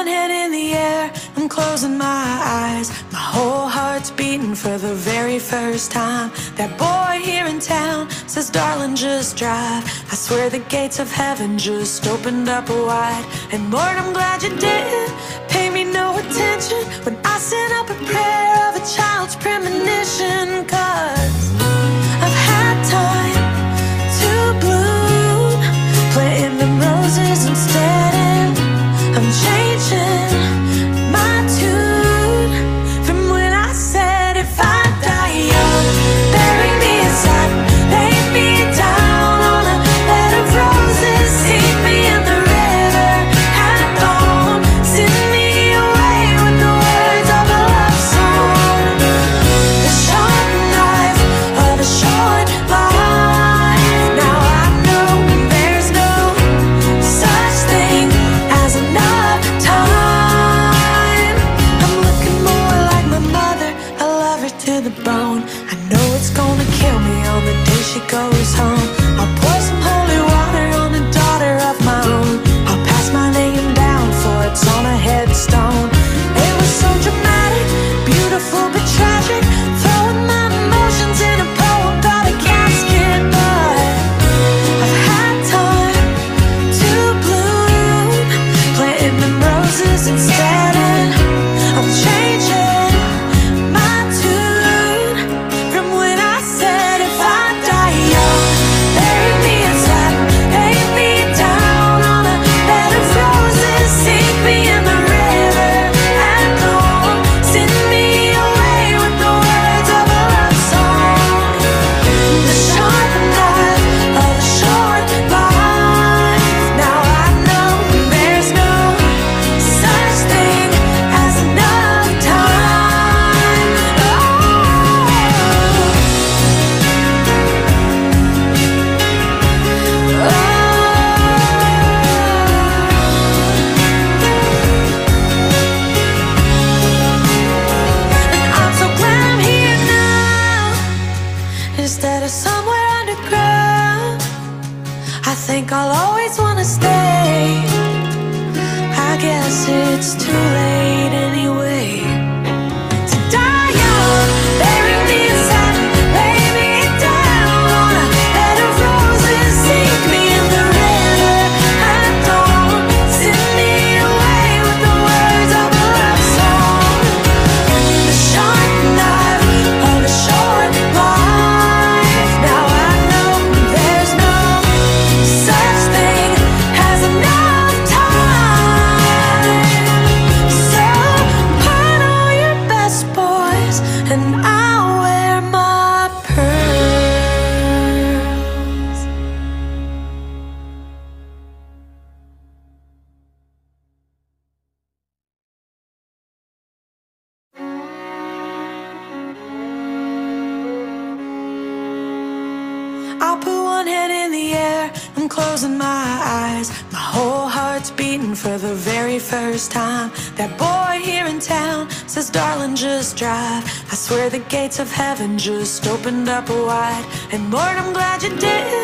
one hand in the air, I'm closing my eyes. My whole heart's beating for the very first time. That boy here in town says, darling, just drive. I swear the gates of heaven just opened up wide. And Lord, I'm glad you didn't pay me no attention when I sent up a prayer of a child's premonition. Cause I've had time. heaven just opened up wide. And Lord, I'm glad you did.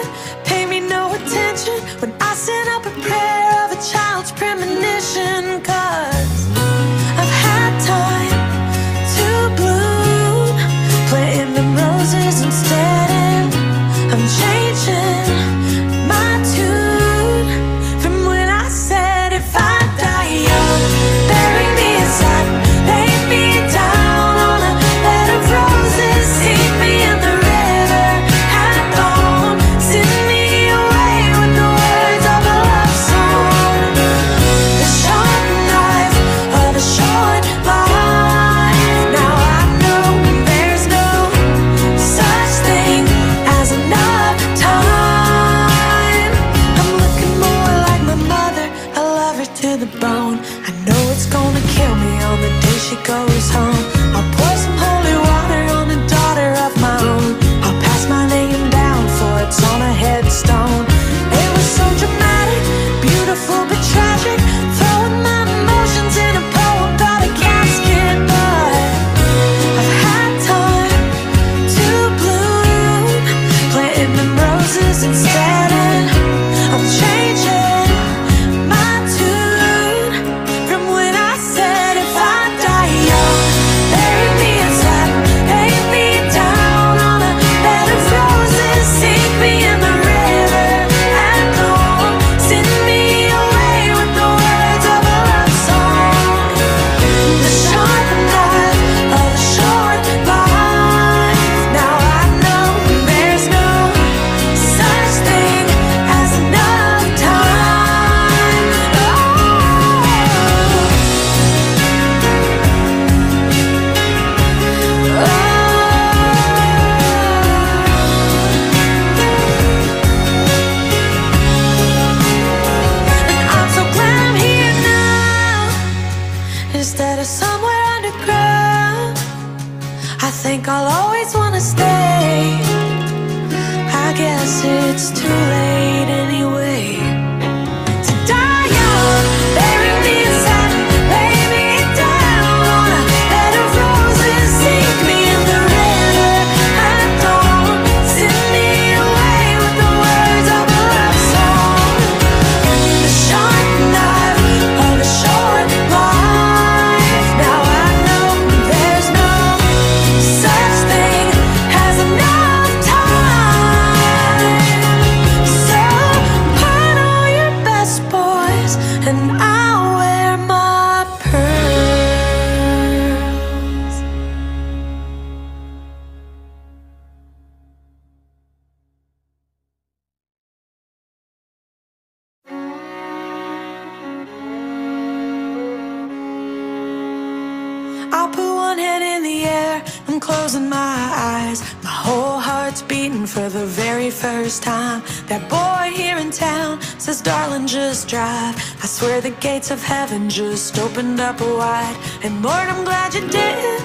gates of heaven just opened up wide. And Lord, I'm glad you did.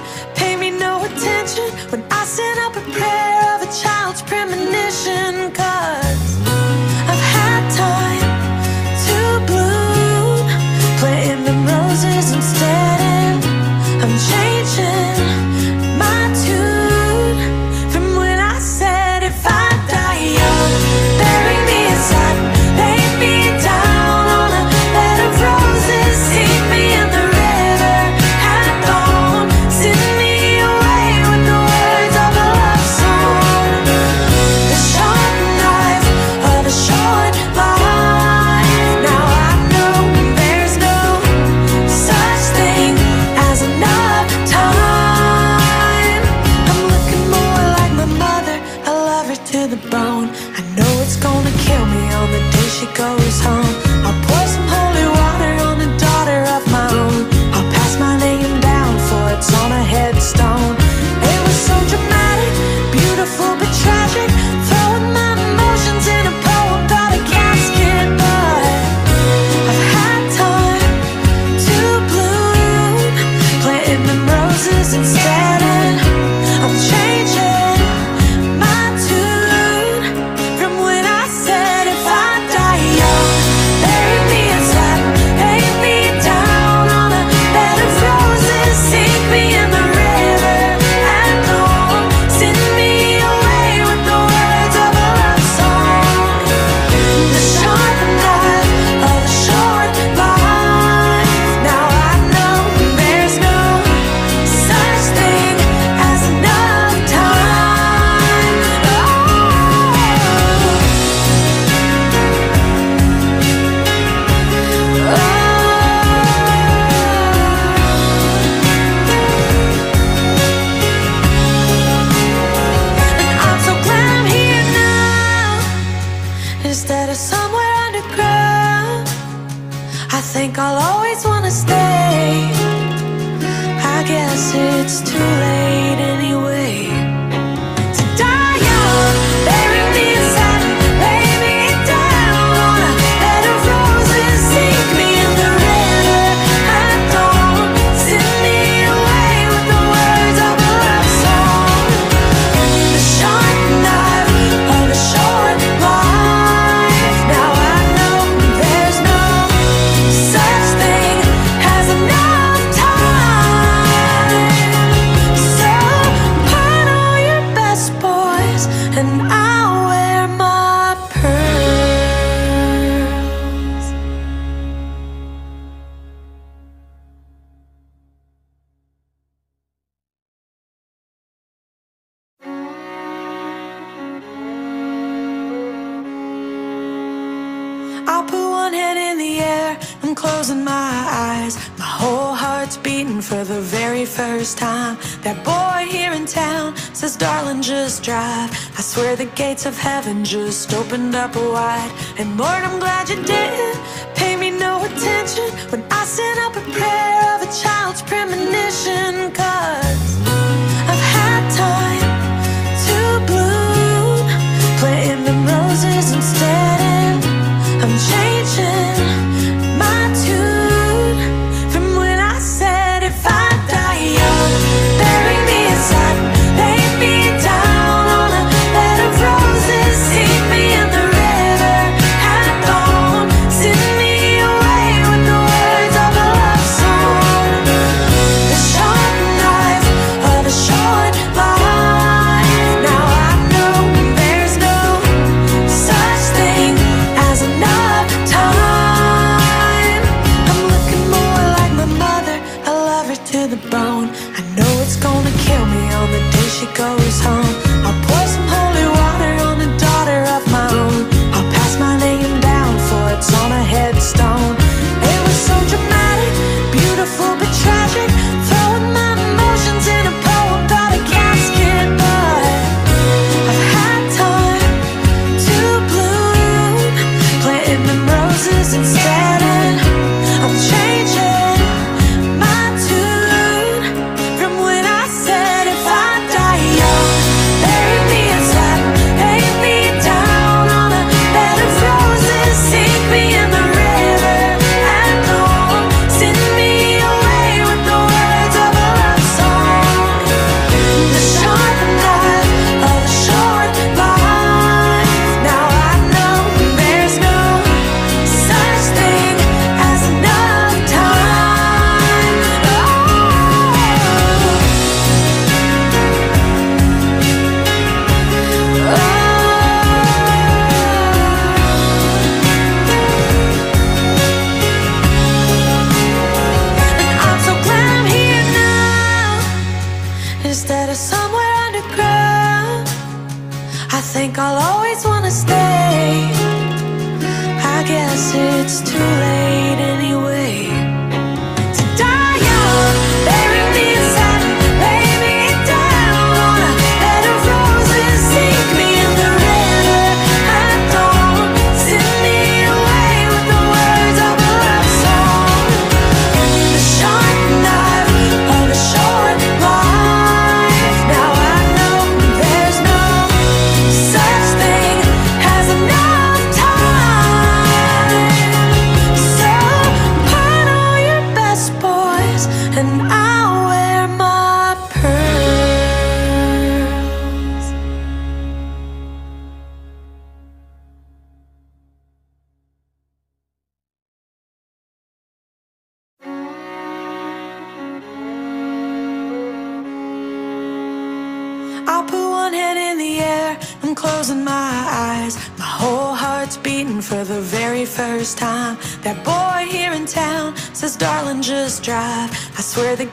swear the gates of heaven just opened up wide. And Lord, I'm glad you didn't pay me no attention when I sent up a prayer of a child's premonition. Cause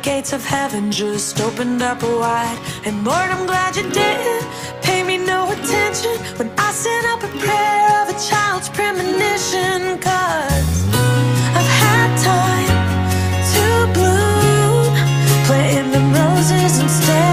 gates of heaven just opened up wide. And Lord, I'm glad you didn't Pay me no attention when I sent up a prayer of a child's premonition. Cause I've had time to bloom, planting the roses instead.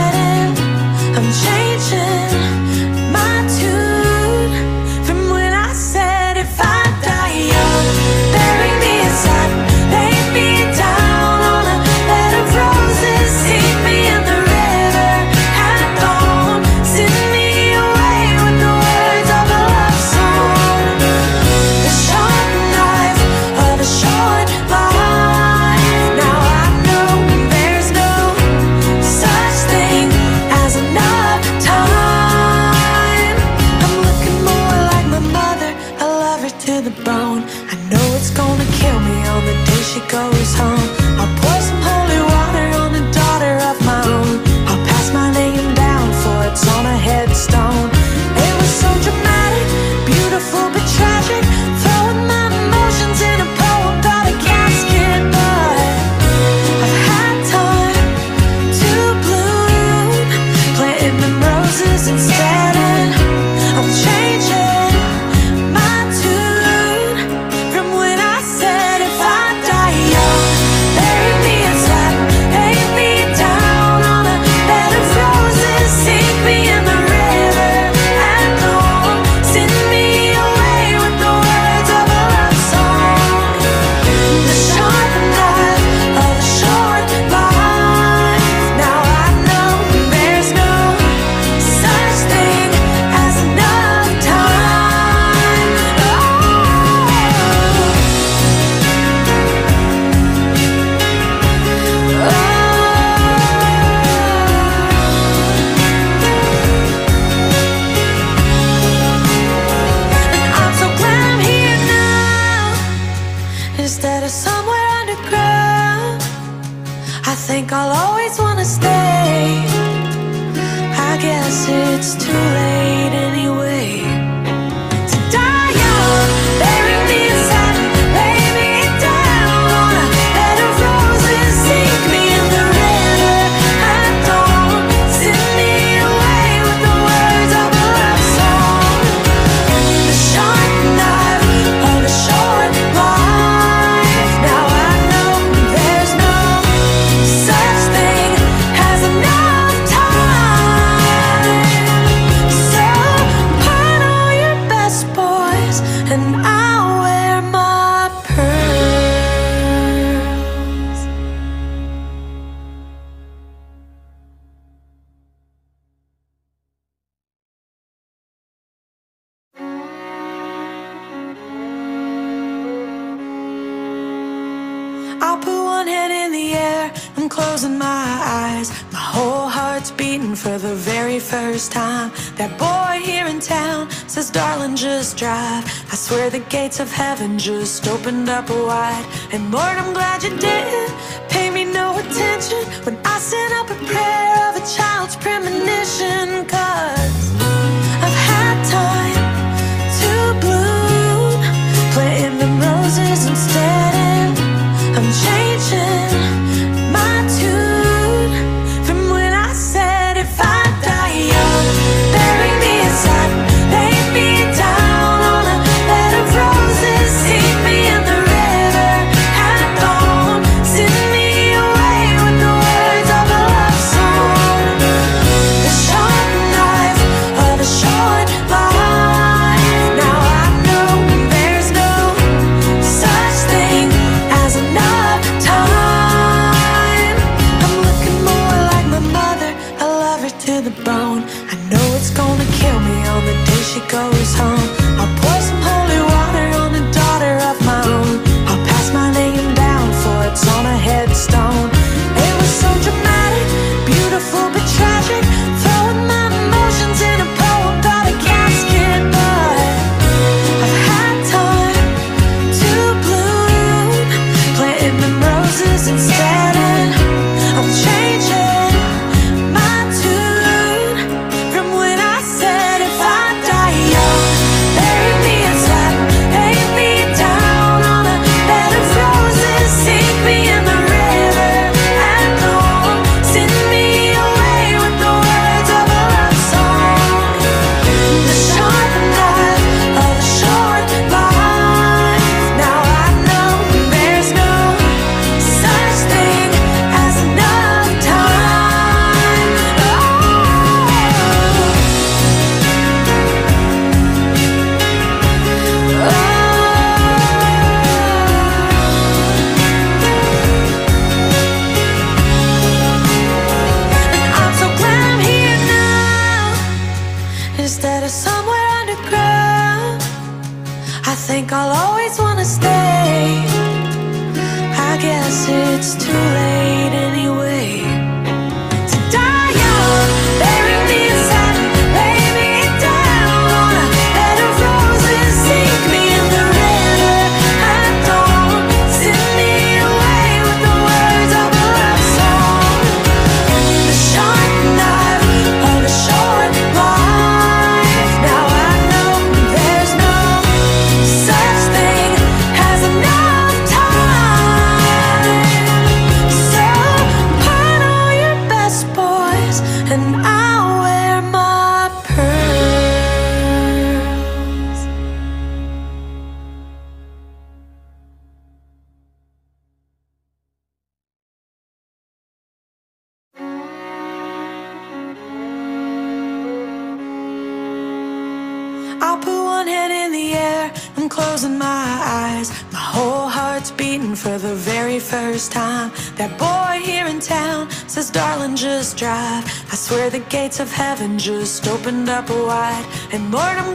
That boy here in town says, darling, just drive. I swear the gates of heaven just opened up wide. And Lord, I'm glad you didn't pay me no attention when I sent up a prayer of a child's premonition. Cause just opened up wide, and boredom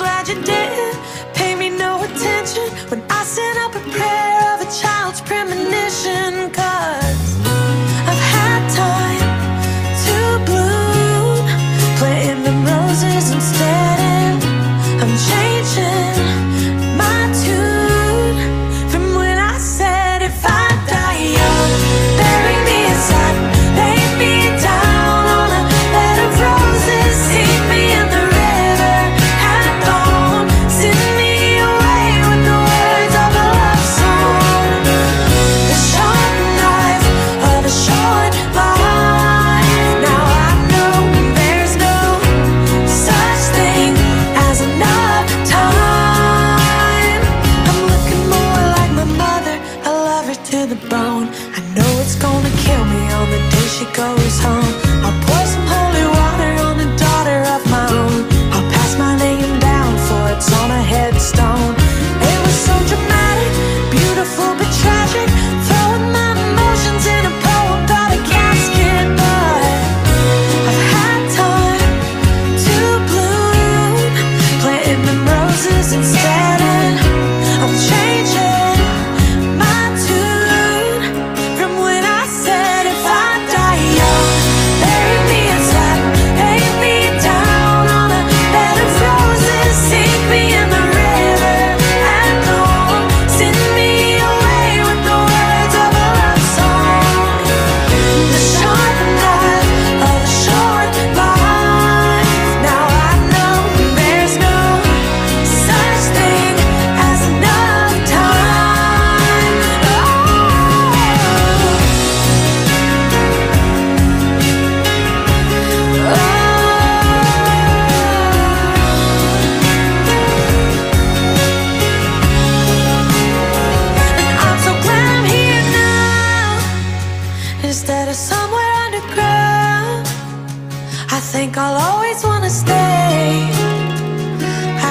stay.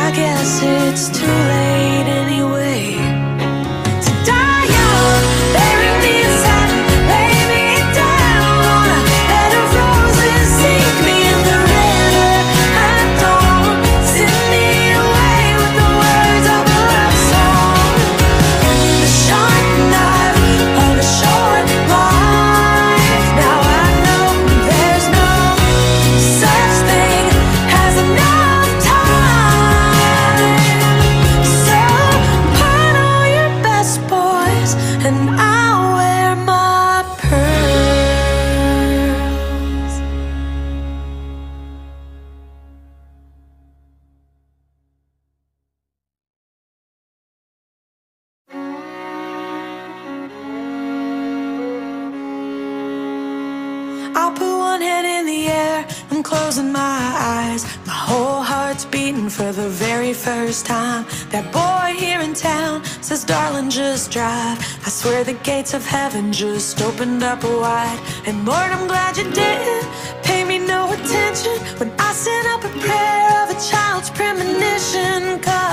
I guess it's too late anyway. the gates of heaven just opened up wide. And Lord, I'm glad you didn't pay me no attention when I sent up a prayer of a child's premonition. Cause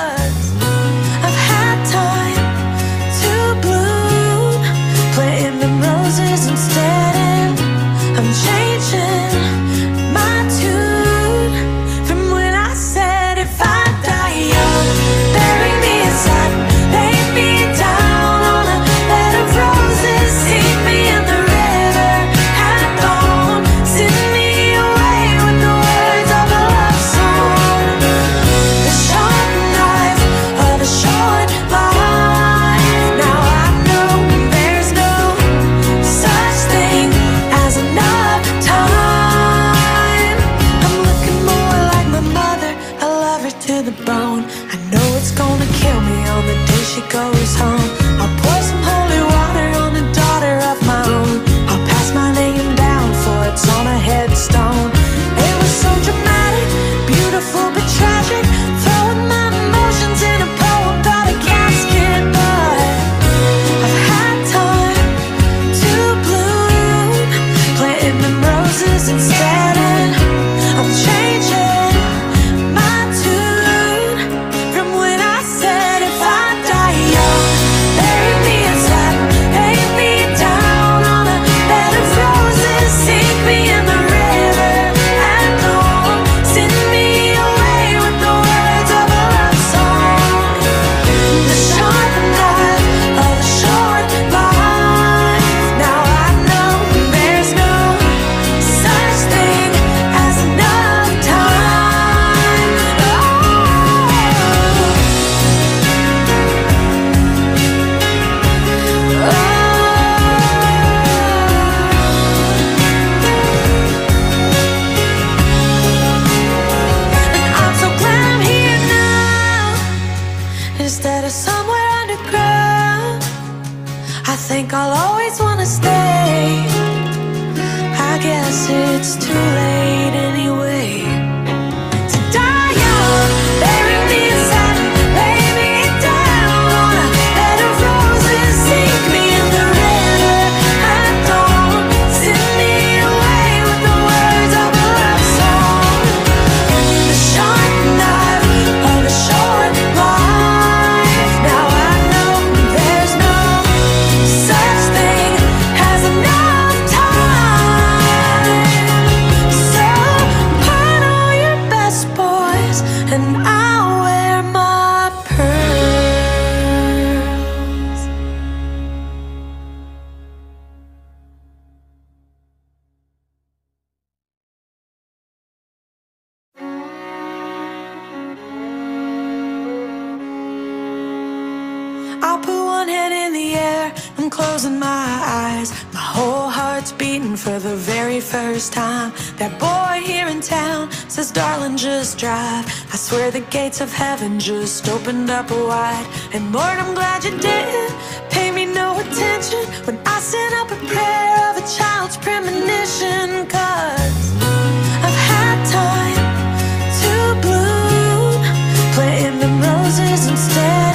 That boy here in town says, darling, just drive. I swear the gates of heaven just opened up wide. And Lord, I'm glad you didn't pay me no attention when I sent up a prayer of a child's premonition. Cause I've had time to bloom, planting roses instead.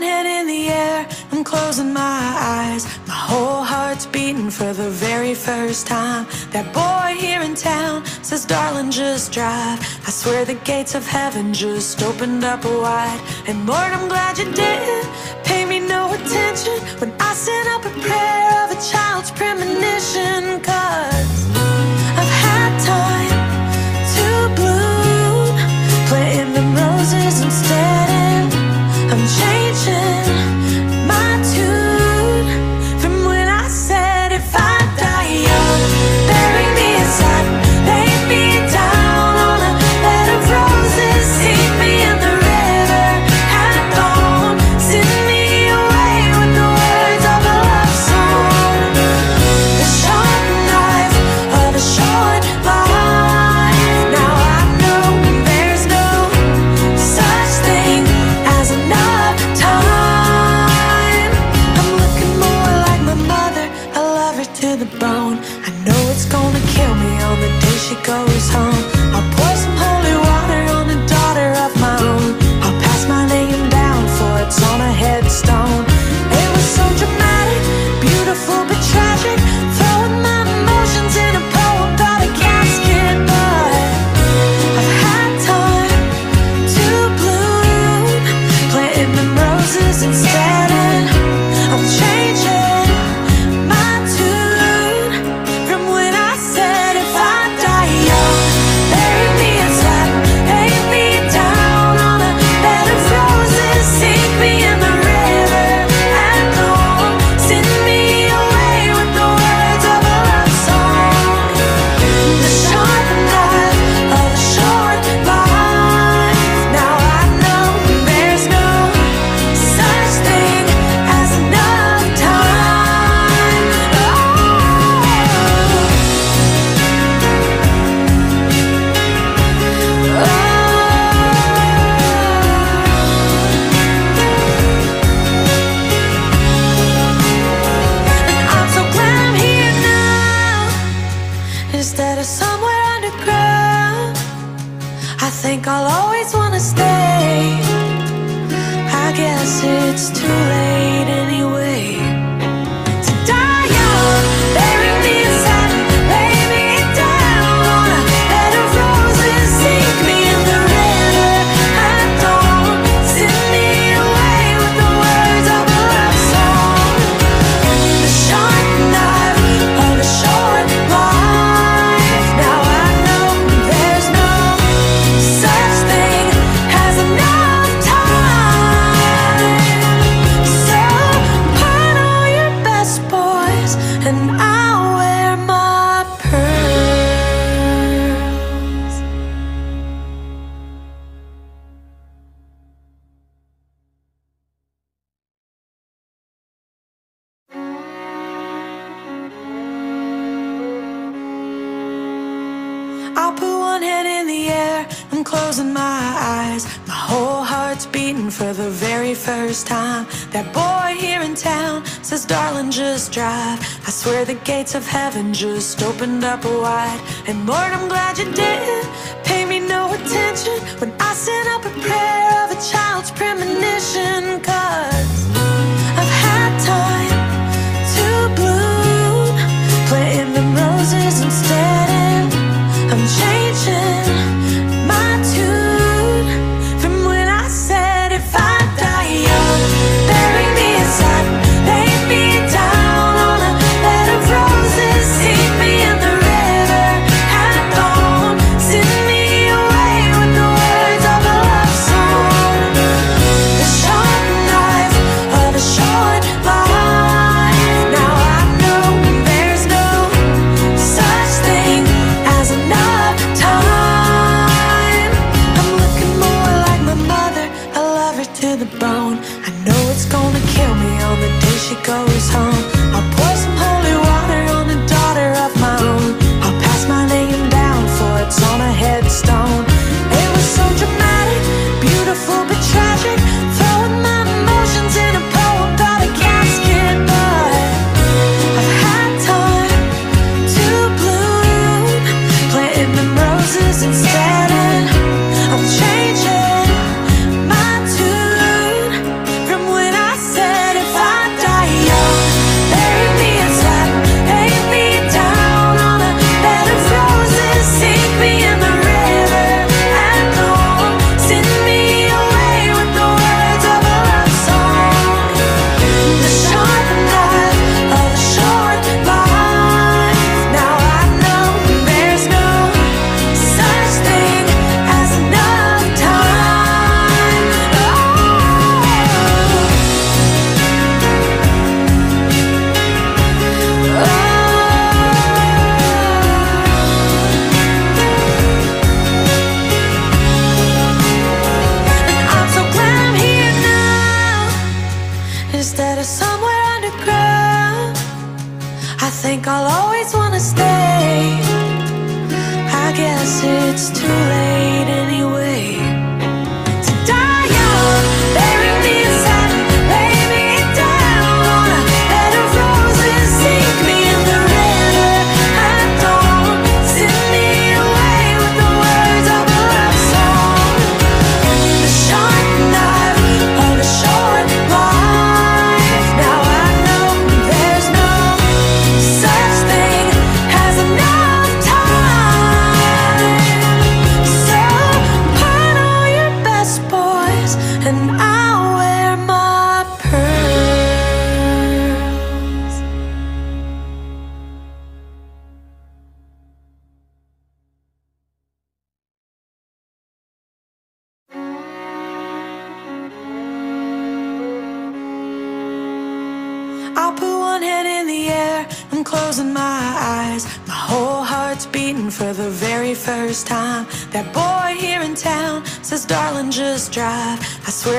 one hand in the air, I'm closing my eyes. My whole heart's beating for the very first time. That boy here in town says, darling, just drive. I swear the gates of heaven just opened up wide. And Lord, I'm glad you didn't pay me no attention when I sent up a prayer of a child's premonition. Cause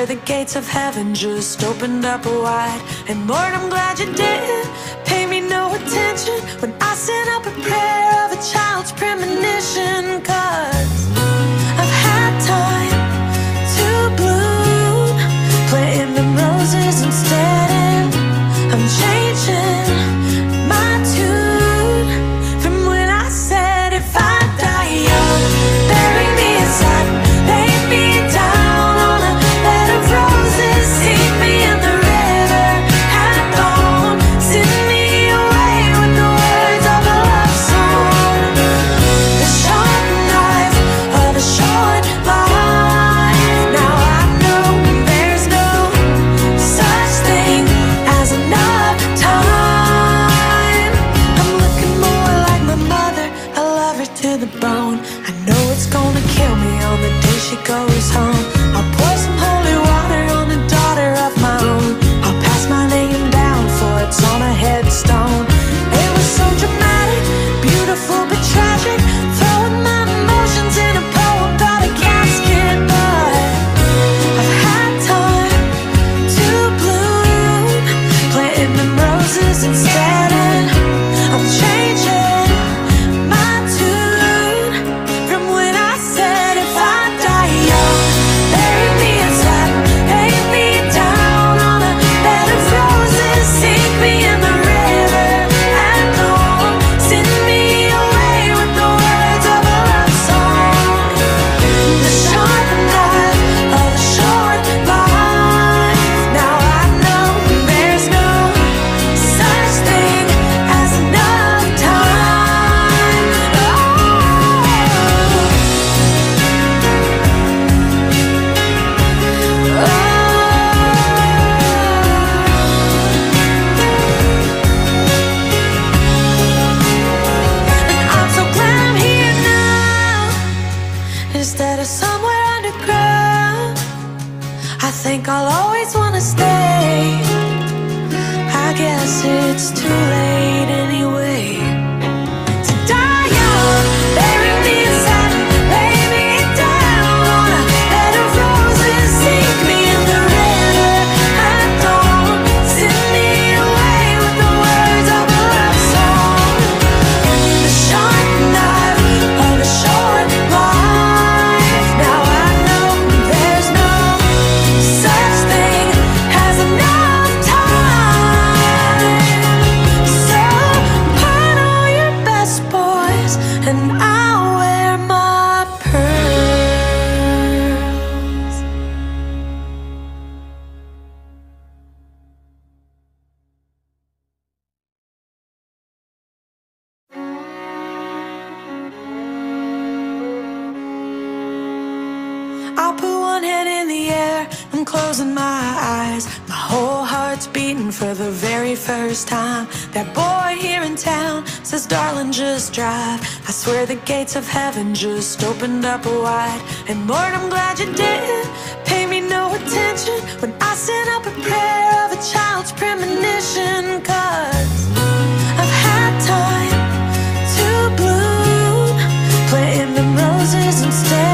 the gates of heaven just opened up wide. And Lord, I'm glad you didn't pay me no attention When I sent up a prayer of a child's premonition Cause swear the gates of heaven just opened up wide. And Lord, I'm glad you didn't pay me no attention When I sent up a prayer of a child's premonition. Cause I've had time to bloom Planting the roses instead.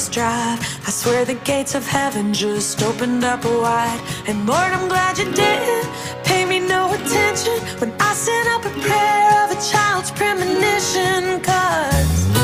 dangerous drive. I swear the gates of heaven just opened up wide. And Lord, I'm glad you didn't pay me no attention when I sent up a prayer of a child's premonition. Cause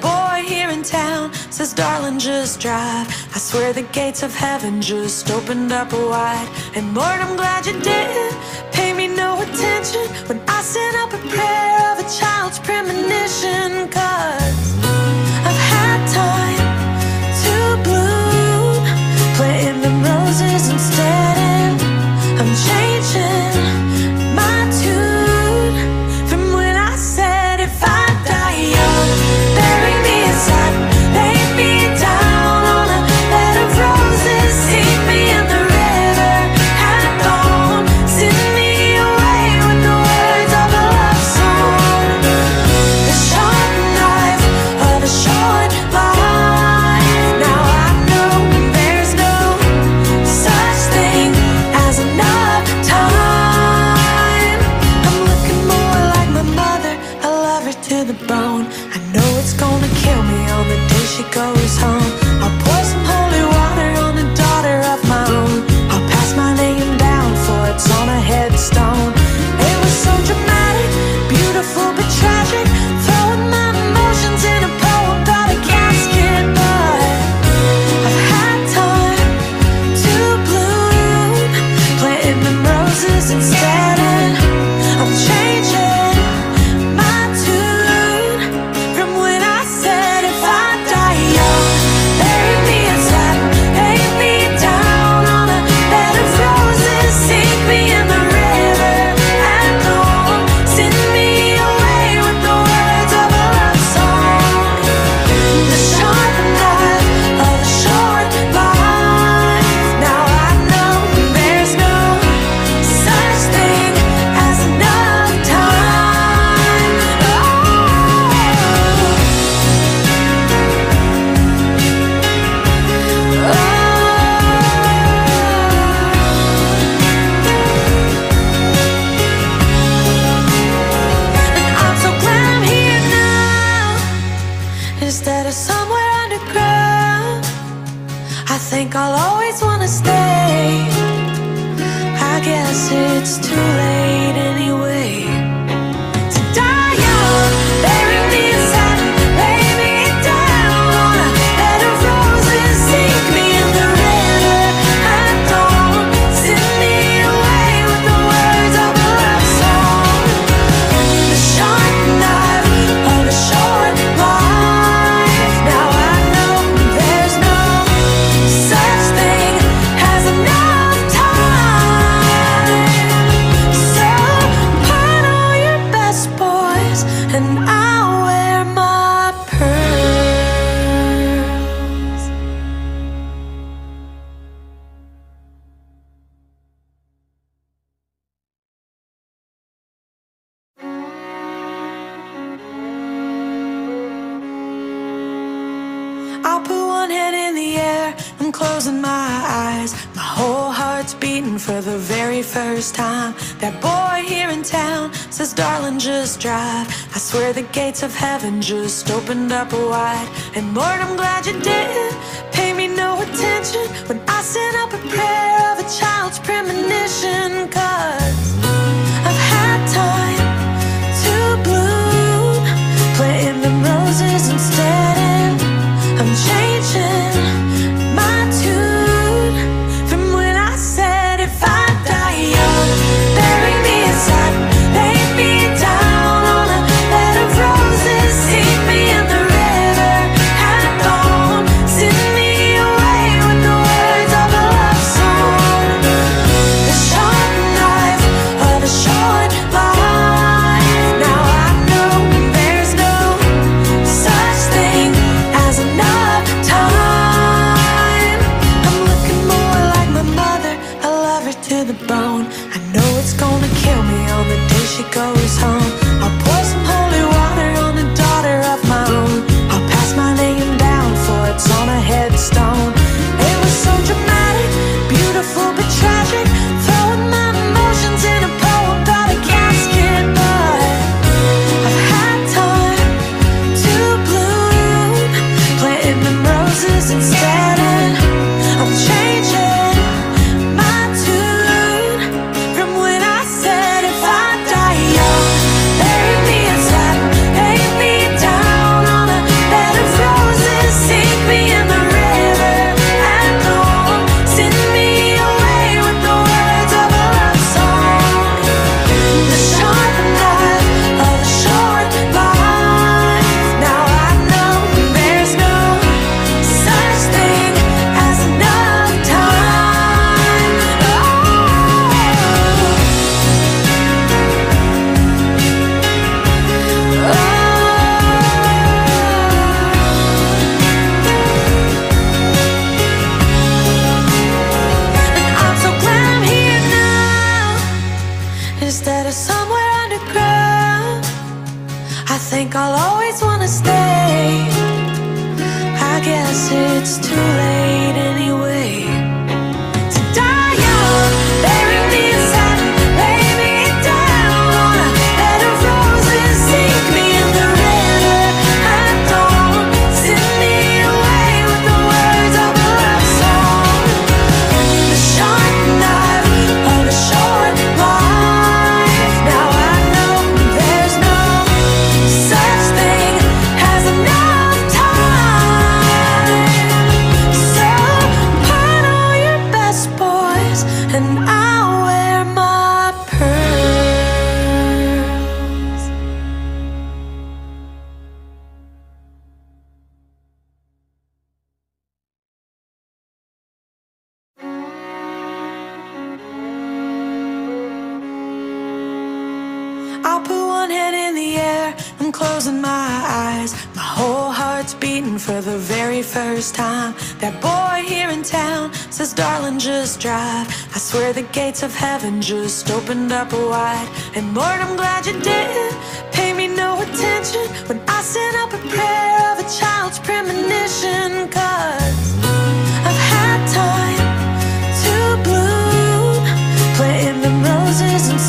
boy here in town says, darling, just drive. I swear the gates of heaven just opened up wide. And Lord, I'm glad you didn't pay me no attention when I sent up a prayer of a child's premonition. Cause gates of heaven just opened up wide. And Lord, I'm glad you didn't pay me no attention. When it's too late. the gates of heaven just opened up wide. And Lord, I'm glad you didn't pay me no attention When I sent up a prayer of a child's premonition. Cause I've had time to bloom Planting the roses and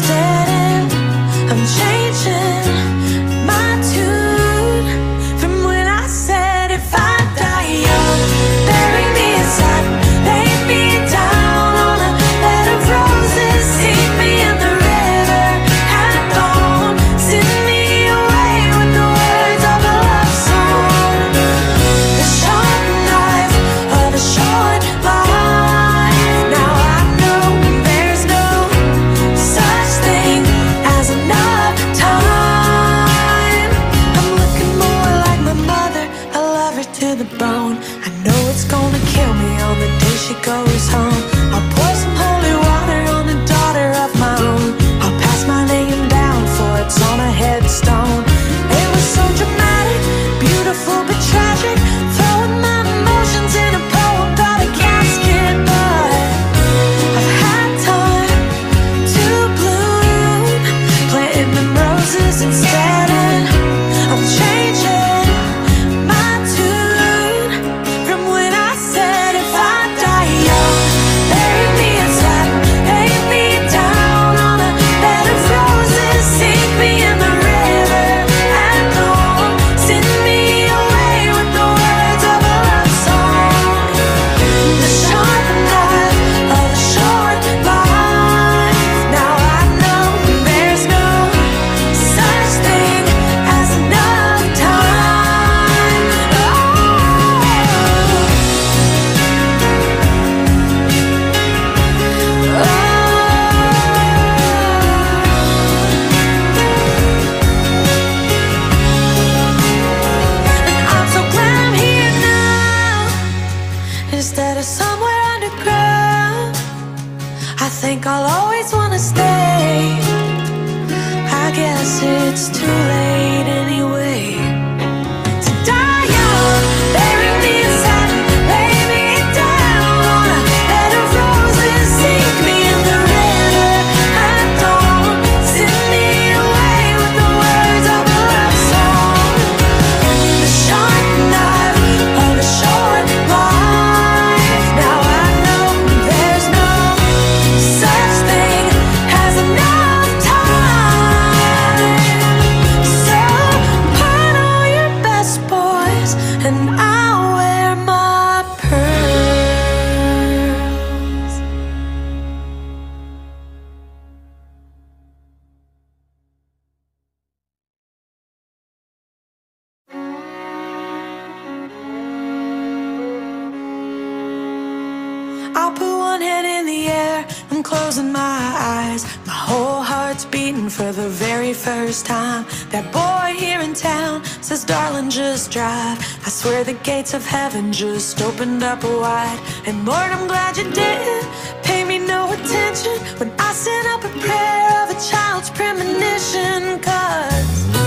drive. I swear the gates of heaven just opened up wide. And Lord, I'm glad you didn't pay me no attention when I sent up a prayer of a child's premonition. Cause